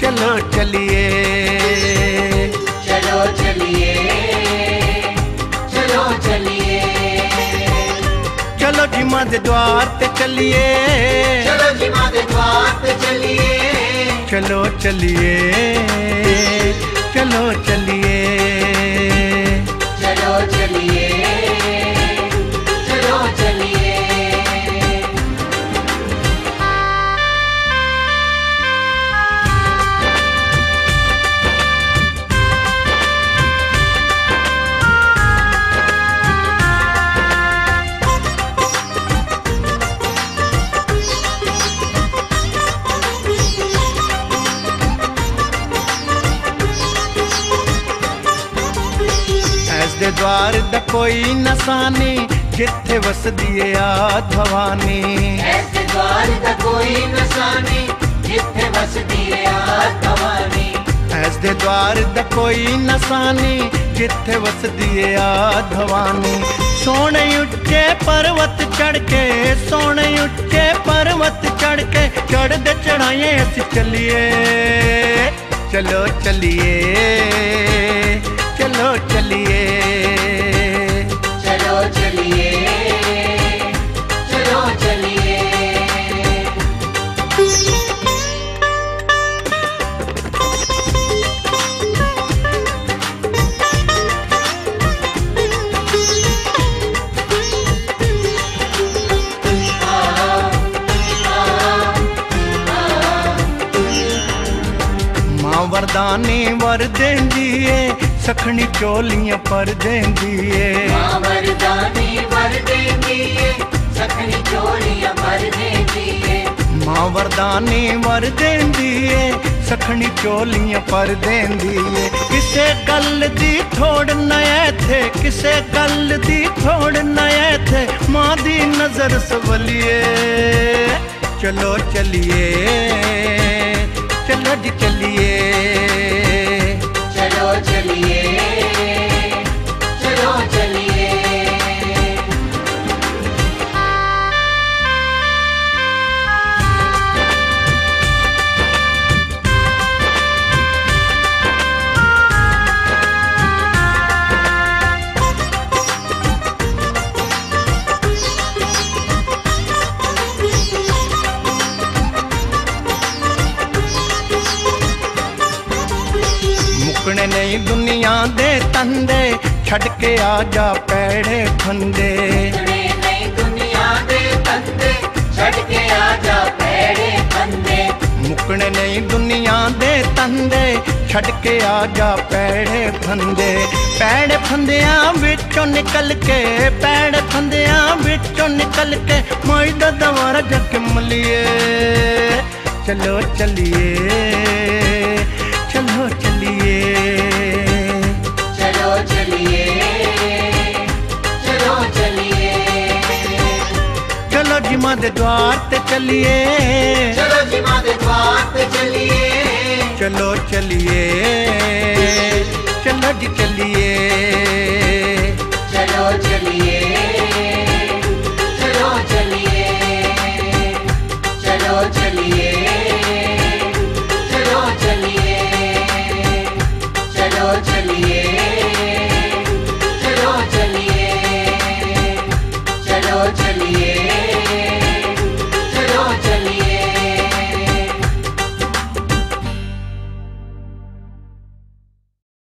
चलो चलिए। चलो चलिए चलो चलिए। चलो जी माँ द्वार ते चलिए। चलो जी माँ के द्वार पे चलिए। चलो चलिए चलो चलिए। चलो चलिए। दे द्वार द कोई नसानी जिथे बस दिए आ भवानी द्वार द कोई नसाने जिथे ऐसे द्वार द कोई नसाने जिथे बस दिए आ भवानी सोने उठके पर्वत चढ़ के सोने उठके पर्वत चढ़ के चढ़ दे चढ़ाइए अस चलिए। चलो चलिए। चलो चलिए। ਦਾਣੇ ਵਰ ਦੇਂਦੀ ਏ ਸਖਣੀ ਚੋਲੀਆਂ ਪਰ ਦੇਂਦੀ ਏ ਮਾਂ ਵਰਦਾਨੀ ਵਰ ਦੇਂਦੀ ਏ ਚੋਲੀਆਂ ਪਰ ਦੇਂਦੀ ਮਾਂ ਵਰਦਾਨੀ ਵਰ ਦਿੰਦੀ ਏ ਸਖਣੀ ਚੋਲੀਆਂ ਪਰ ਦੇਂਦੀ ਏ ਕਿਸੇ ਗੱਲ ਦੀ ਥੋੜ ਨਾ ਐਥੇ ਕਿਸੇ ਗੱਲ ਦੀ ਥੋੜ ਨਾ ਐਥੇ ਮਾਂ ਦੀ ਨਜ਼ਰ ਸਵਲੀਏ। ਚਲੋ ਚਲੀਏ। ਚੱਲੜ ਚੱਲੀਏ। अपने नहीं दुनिया दे तंदे छड़ के आ जा पैड़े ठंडे मुकने नहीं दुनिया दे तंदे छड़ के आ जा पैड़े फंदे। पैड़े फंदिया बिचों निकल के पैड़े फंदिया बिचों निकल के मोई दवारा जख मलिए चलो चलिए। दे द्वार पे चलिए। चलो जी माँ दे द्वार पे चलिए। चलो चलिए।